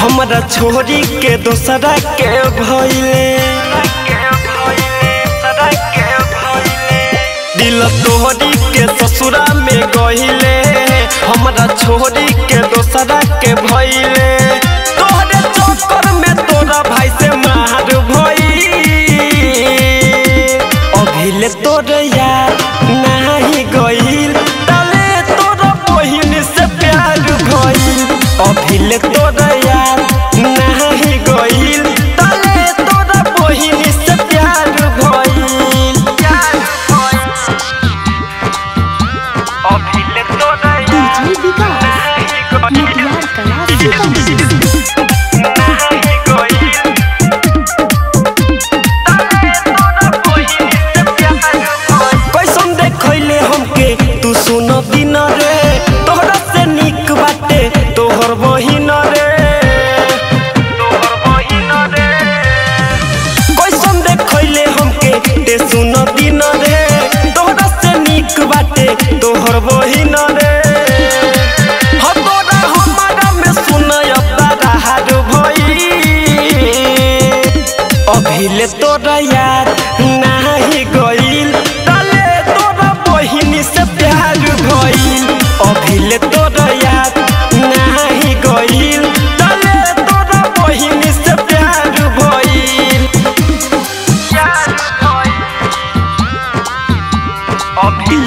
हमरा छोरी के दोसरा के भैले दिल तोहरी के ससुरा में गहिले हमारा छोरी के दोसरा के भइले। बहिन रे कैसन देखैले हमके ते सुन दिन रे तोहरा से निक बाटे तोहर बहिन रे तोरा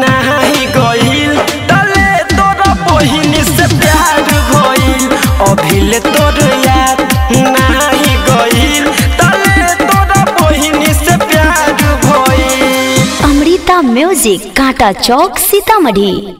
नाही गईल तले तोर से प्यार नाही गईल तले तोर से प्यार अमृता म्यूज़िक, कांटा चौक, सीतामढ़ी।